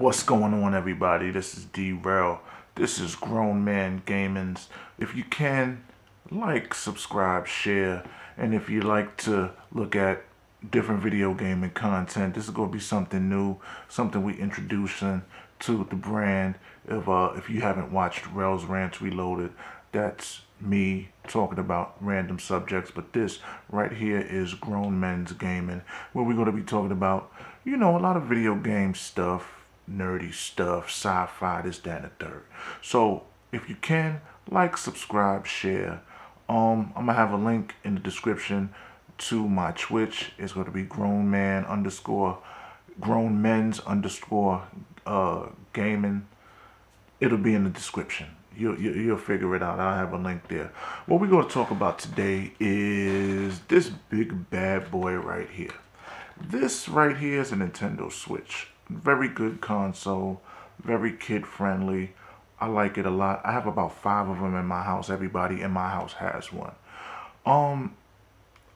What's going on, everybody? This is D Rel. This is Grown Man Gaming's. If you can, like, subscribe, share, and if you like to look at different video gaming content, this is going to be something new, something we introducing to the brand. If uh, if you haven't watched Rel's Rants Reloaded, that's me talking about random subjects. But this right here is Grown Men's Gaming, where we're going to be talking about, you know, a lot of video game stuff nerdy stuff, sci-fi, this, that, and the third. So if you can, like, subscribe, share. Um, I'm gonna have a link in the description to my Twitch. It's gonna be grown man underscore grown men's underscore uh gaming. It'll be in the description. You'll, you, will you will figure it out. I'll have a link there. What we're going to talk about today is this big bad boy right here. This right here is a Nintendo Switch very good console, very kid friendly. I like it a lot. I have about five of them in my house. Everybody in my house has one. Um,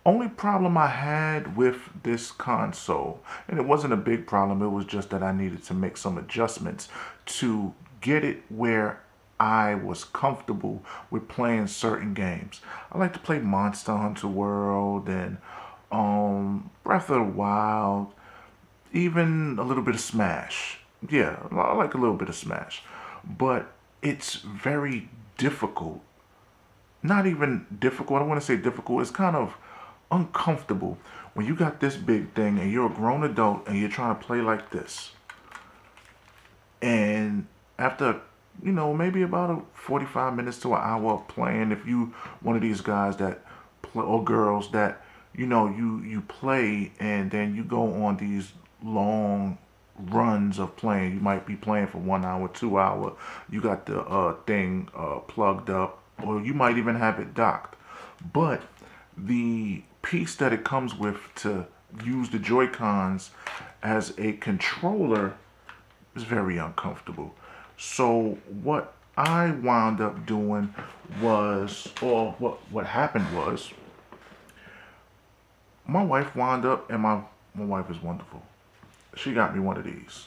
only problem I had with this console, and it wasn't a big problem, it was just that I needed to make some adjustments to get it where I was comfortable with playing certain games. I like to play Monster Hunter World and um, Breath of the Wild even a little bit of Smash. Yeah, I like a little bit of Smash. But it's very difficult. Not even difficult, I don't want to say difficult. It's kind of uncomfortable when you got this big thing and you're a grown adult and you're trying to play like this. And after, you know, maybe about a 45 minutes to an hour of playing, if you one of these guys that play, or girls that, you know, you, you play and then you go on these long runs of playing. You might be playing for one hour, two hour. You got the uh, thing uh, plugged up, or you might even have it docked. But the piece that it comes with to use the Joy Cons as a controller is very uncomfortable. So what I wound up doing was, or what what happened was, my wife wound up, and my my wife is wonderful she got me one of these.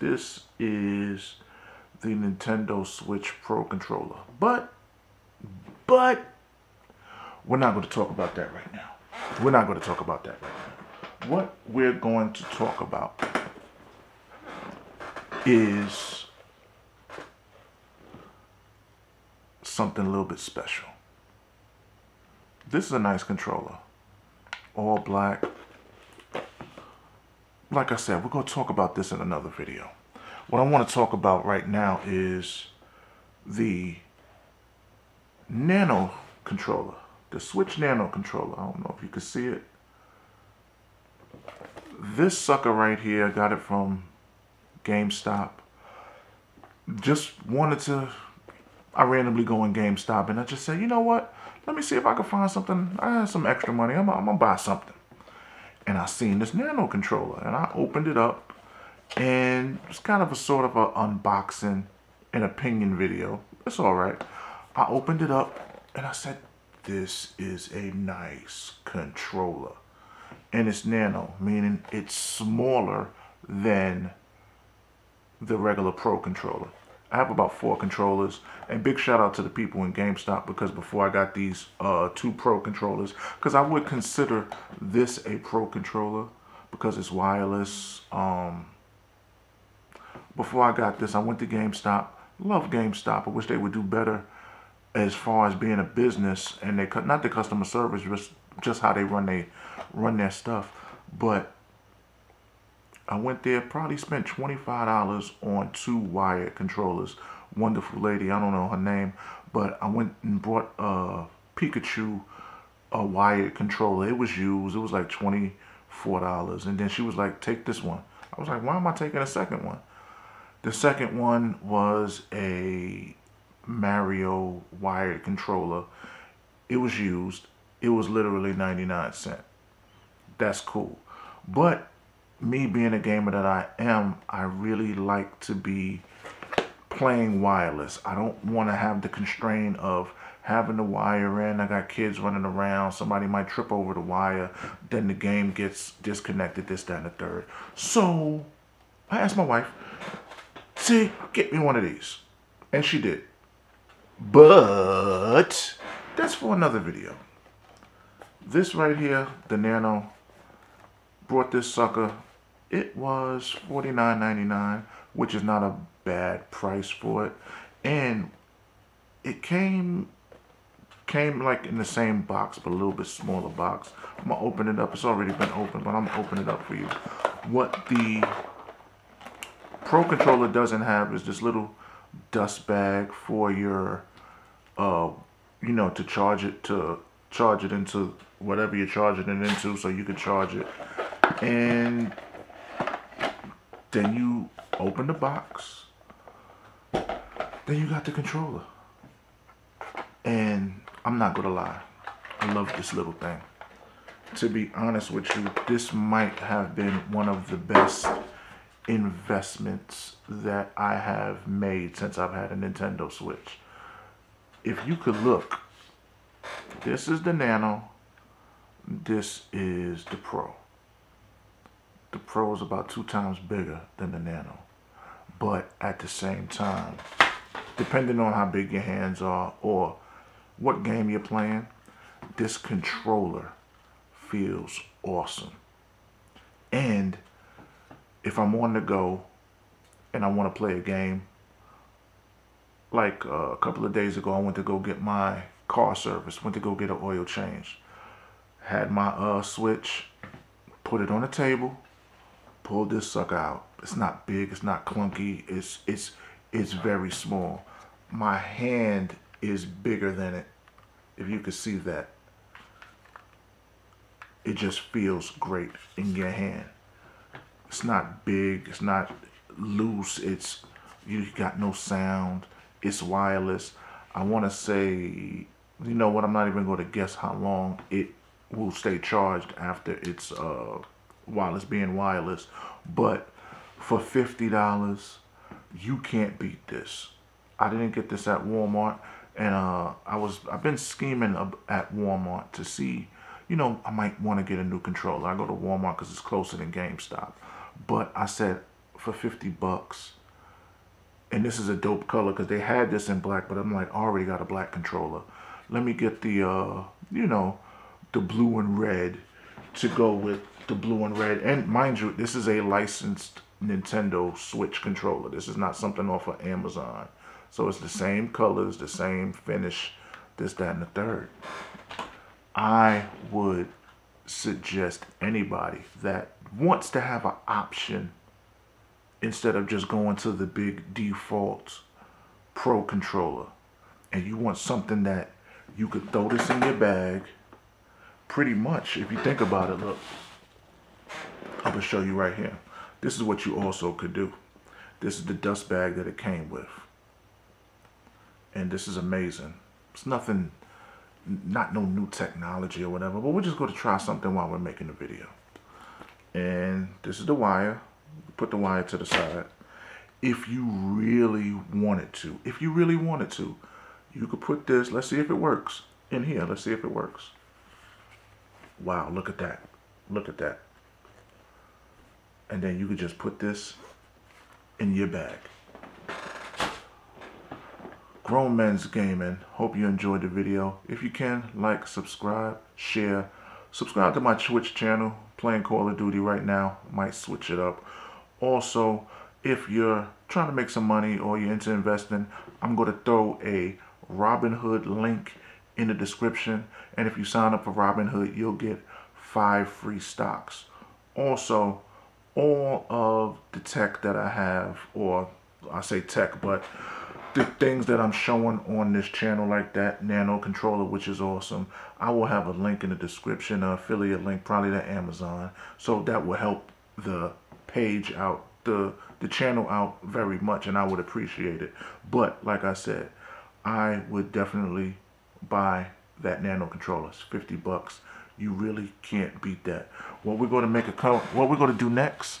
This is the Nintendo Switch Pro controller. But, but, we're not going to talk about that right now. We're not going to talk about that right now. What we're going to talk about is something a little bit special. This is a nice controller. All black, like I said, we're going to talk about this in another video. What I want to talk about right now is the Nano controller, the Switch Nano controller. I don't know if you can see it. This sucker right here, I got it from GameStop. Just wanted to, I randomly go in GameStop and I just said, you know what? Let me see if I can find something. I have some extra money. I'm, I'm going to buy something and I seen this nano controller and I opened it up and it's kind of a sort of a unboxing and opinion video. It's all right. I opened it up and I said, this is a nice controller. And it's nano, meaning it's smaller than the regular Pro controller. I have about four controllers. And big shout out to the people in GameStop because before I got these uh, two Pro controllers, because I would consider this a Pro controller because it's wireless. Um, before I got this, I went to GameStop. Love GameStop. I wish they would do better as far as being a business and they cut not the customer service, just just how they run they run their stuff. But I went there, probably spent $25 on two wired controllers. Wonderful lady, I don't know her name, but I went and bought a Pikachu a wired controller. It was used. It was like $24. And then she was like, take this one. I was like, why am I taking a second one? The second one was a Mario wired controller. It was used. It was literally 99 cents. That's cool. But me being a gamer that I am, I really like to be playing wireless. I don't want to have the constraint of having the wire in. I got kids running around. Somebody might trip over the wire. Then the game gets disconnected, this, that, and the third. So I asked my wife, Lexi, get me one of these. And she did. But that's for another video. This right here, the Nano, brought this sucker. It was $49.99, which is not a bad price for it. And it came came like in the same box, but a little bit smaller box. I'm gonna open it up. It's already been opened, but I'm gonna open it up for you. What the Pro controller doesn't have is this little dust bag for your, uh, you know, to charge it to charge it into whatever you're charging it into, so you can charge it. And then you open the box. Then you got the controller. And I'm not gonna lie, I love this little thing. To be honest with you, this might have been one of the best investments that I have made since I've had a Nintendo Switch. If you could look, this is the Nano, this is the Pro. The Pro is about two times bigger than the Nano. But at the same time, depending on how big your hands are or what game you're playing, this controller feels awesome. And if I'm on the go and I want to play a game, like uh, a couple of days ago, I went to go get my car service, went to go get an oil change. Had my uh, switch, put it on the table, pulled this sucker out. It's not big, it's not clunky, it's, it's, it's very small. My hand is bigger than it, if you could see that. It just feels great in your hand. It's not big, it's not loose, it's, you got no sound, it's wireless. I want to say, you know what, I'm not even going to guess how long it will stay charged after it's, uh, while it's being wireless. But for $50, you can't beat this. I didn't get this at Walmart and uh, I was I've been scheming at Walmart to see, you know, I might want to get a new controller. I go to Walmart because it's closer than GameStop, but I said for 50 bucks, and this is a dope color because they had this in black, but I'm like I already got a black controller. Let me get the uh, you know, the blue and red to go with the blue and red. And mind you, this is a licensed Nintendo Switch controller. This is not something off of Amazon. So it's the same colors, the same finish, this, that, and the third. I would suggest anybody that wants to have an option instead of just going to the big default pro controller and you want something that you could throw this in your bag pretty much if you think about it look I'm gonna show you right here this is what you also could do this is the dust bag that it came with and this is amazing. It's nothing, not no new technology or whatever, but we're just going to try something while we're making the video. And this is the wire. Put the wire to the side. If you really wanted to, if you really wanted to, you could put this, let's see if it works, in here. Let's see if it works. Wow, look at that. Look at that. And then you could just put this in your bag. Grown Men's Gaming. Hope you enjoyed the video. If you can, like, subscribe, share. Subscribe to my Twitch channel. Playing Call of Duty right now. Might switch it up. Also, if you're trying to make some money or you're into investing, I'm going to throw a Robinhood link in the description. And if you sign up for Robinhood, you'll get five free stocks. Also, all of the tech that I have, or I say tech, but the things that I'm showing on this channel like that nano controller which is awesome. I will have a link in the description an affiliate link probably to Amazon. So that will help the page out the the channel out very much and I would appreciate it. But like I said I would definitely buy that nano controller. It's 50 bucks you really can't beat that what we're going to make a color, what we're going to do next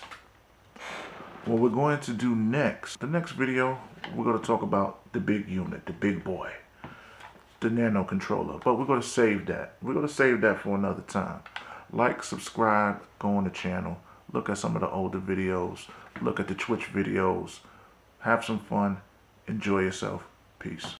what we're going to do next, the next video, we're going to talk about the big unit, the big boy, the nano controller. But we're going to save that. We're going to save that for another time. Like, subscribe, go on the channel, look at some of the older videos, look at the Twitch videos, Have some fun. Enjoy yourself. Peace.